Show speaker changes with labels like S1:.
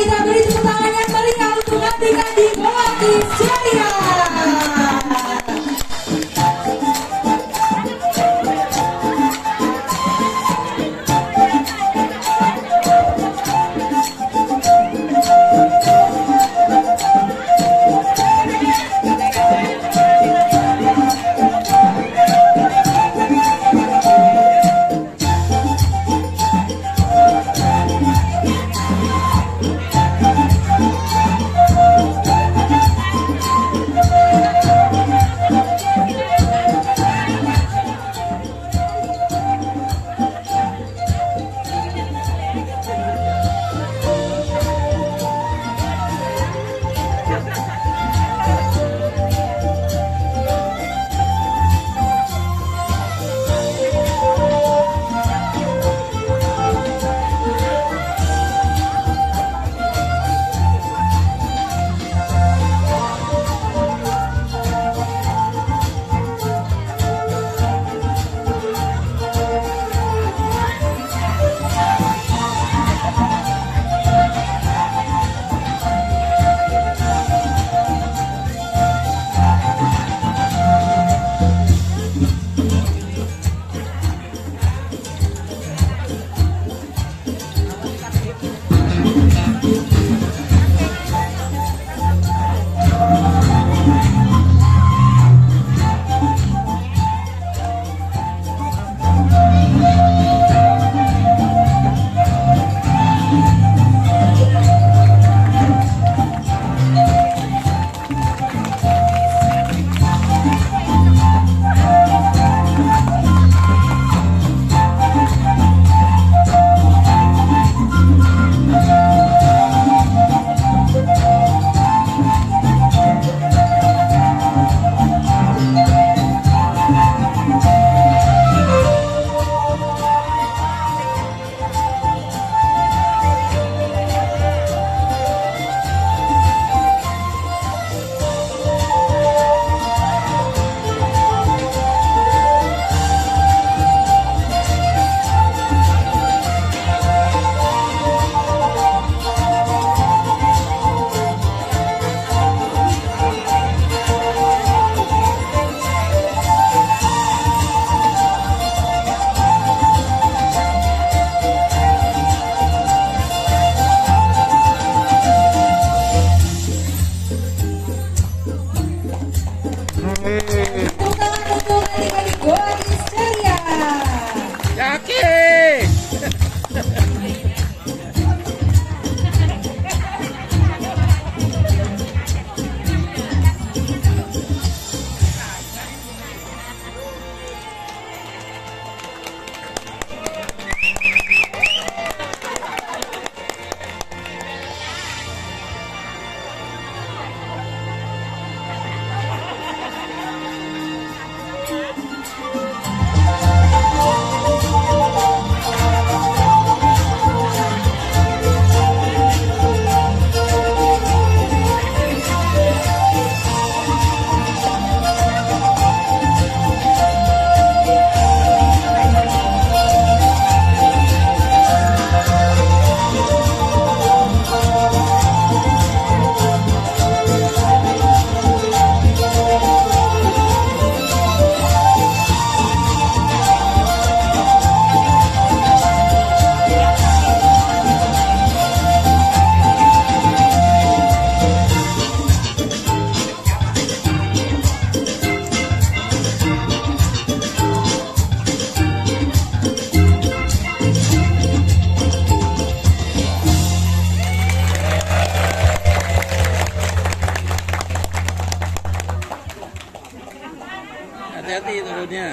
S1: kita beri tepuk tangan yang meriah untuk adik-adik Boatis Jaya. Tepuk
S2: aquí. แสนดีนะคนเนี่ย